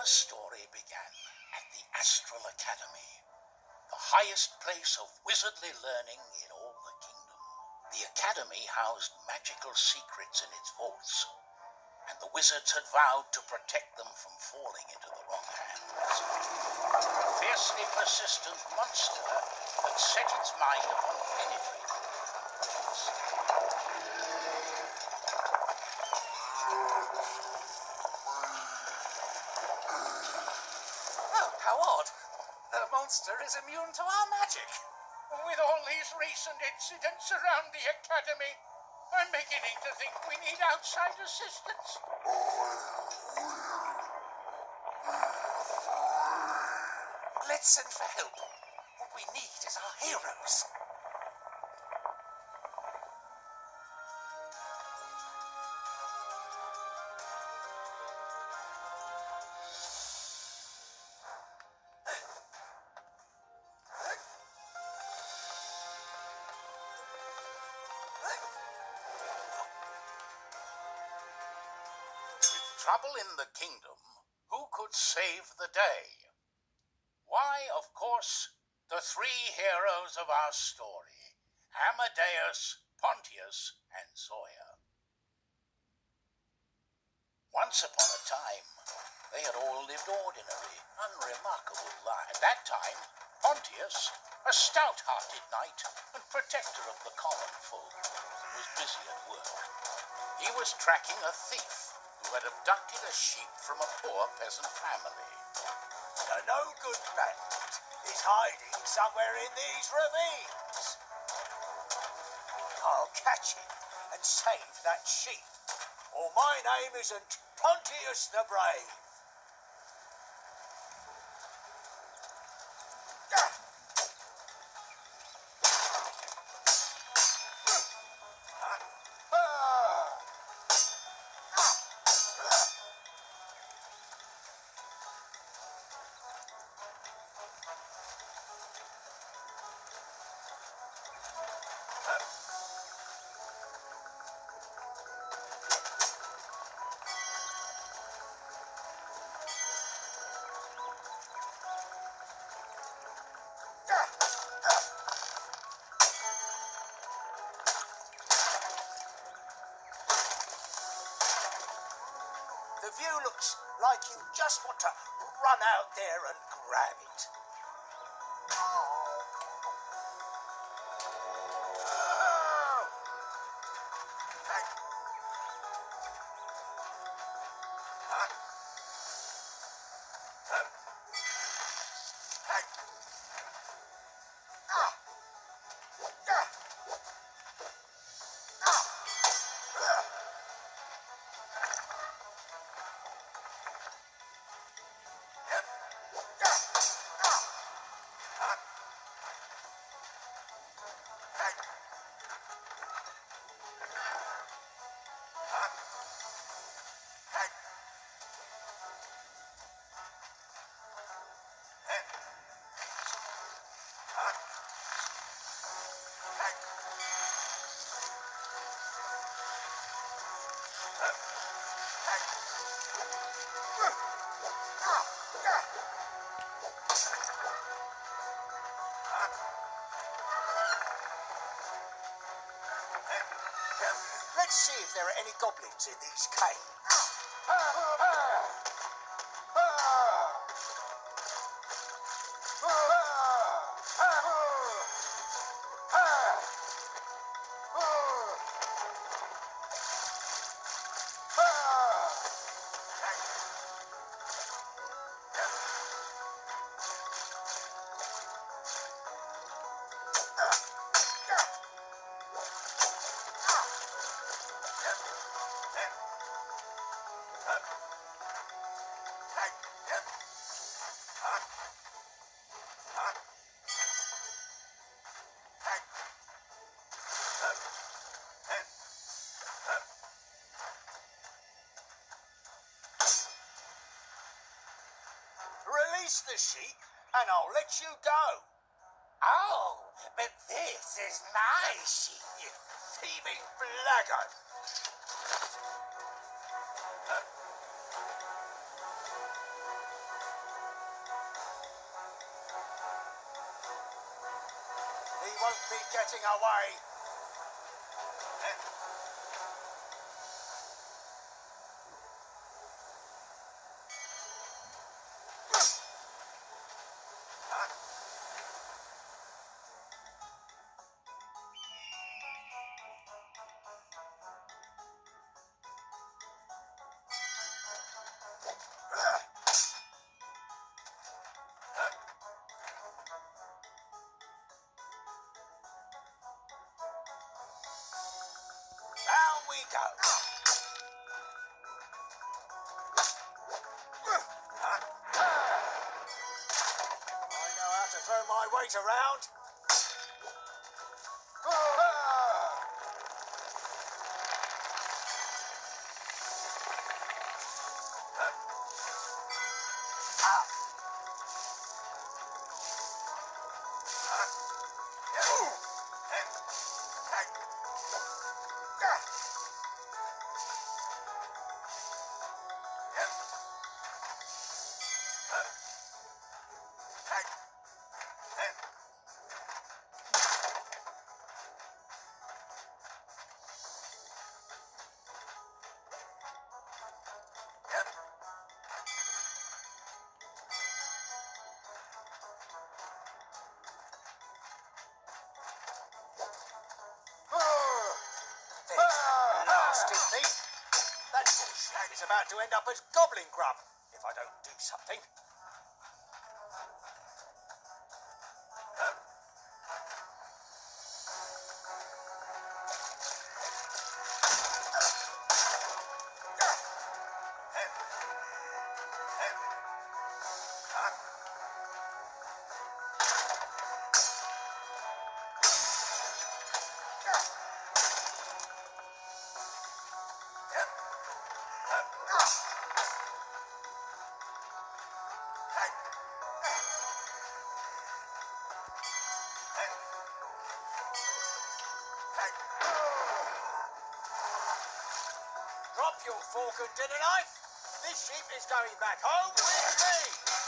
Our story began at the Astral Academy, the highest place of wizardly learning in all the kingdom. The academy housed magical secrets in its vaults, and the wizards had vowed to protect them from falling into the wrong hands. A fiercely persistent monster had set its mind upon penetrating the frontiers. Oh, how odd. The monster is immune to our magic. With all these recent incidents around the academy, I'm beginning to think we need outside assistance. Let's send for help. What we need is our heroes. Trouble in the kingdom, who could save the day? Why, of course, the three heroes of our story Amadeus, Pontius, and Zoya. Once upon a time, they had all lived ordinary, unremarkable lives. At that time, Pontius, a stout hearted knight and protector of the common folk, was busy at work. He was tracking a thief who had abducted a sheep from a poor peasant family. The no good bandit is hiding somewhere in these ravines. I'll catch him and save that sheep, or my name isn't Pontius the Brave. View looks like you just want to run out there and grab it. If there are any goblins in these caves. Oh, oh, kiss the sheep and I'll let you go. Oh, but this is my sheep, you thieving blackguard. He won't be getting away. We go. Throw my weight around. This That bullshit is about to end up as goblin grub if I don't do something. Drop your fork and dinner knife. This sheep is going back home with me.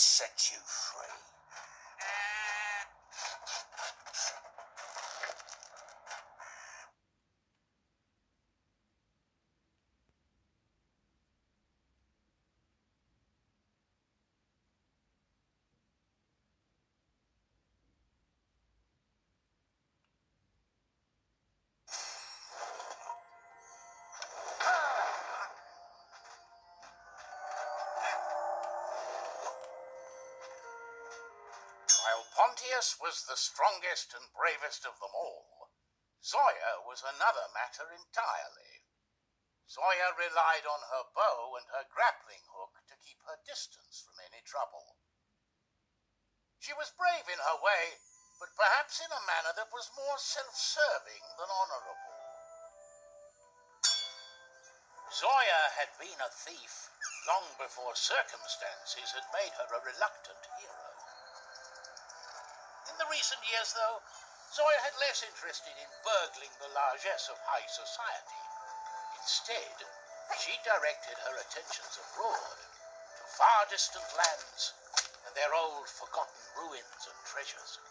Set you free. Pontius was the strongest and bravest of them all, Zoya was another matter entirely. Zoya relied on her bow and her grappling hook to keep her distance from any trouble. She was brave in her way, but perhaps in a manner that was more self-serving than honorable. Zoya had been a thief long before circumstances had made her a reluctant hero. Recent years, though, Zoya had less interested in burgling the largesse of high society. Instead, she directed her attentions abroad, to far distant lands and their old forgotten ruins and treasures.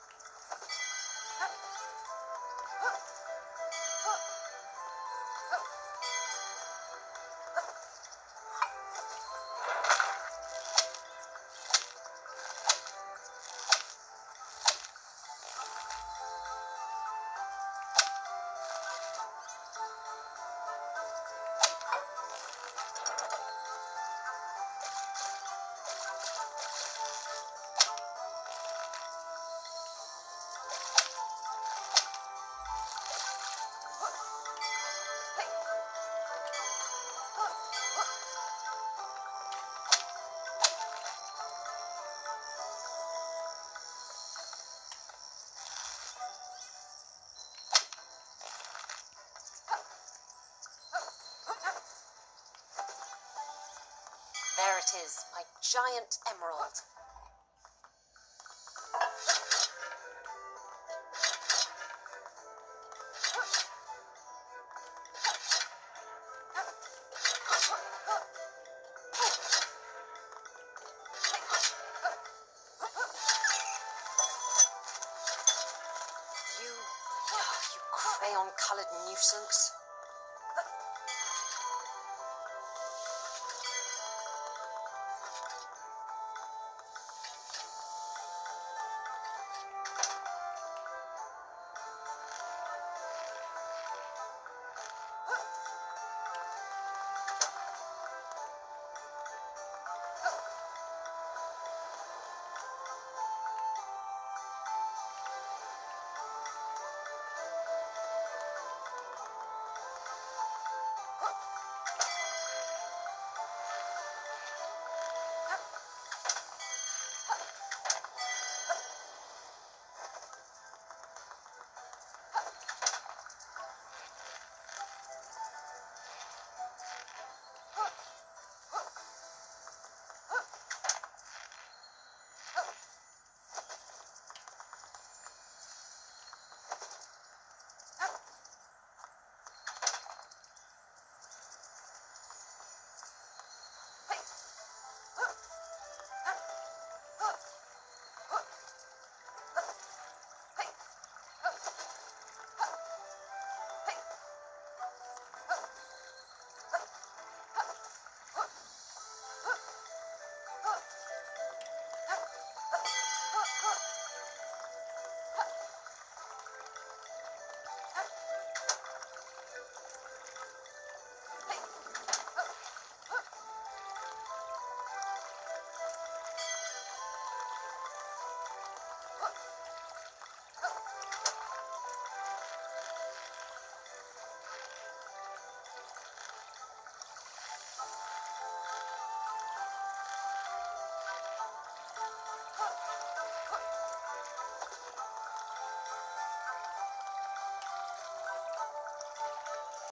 It is, my giant emerald. You, you crayon-colored nuisance.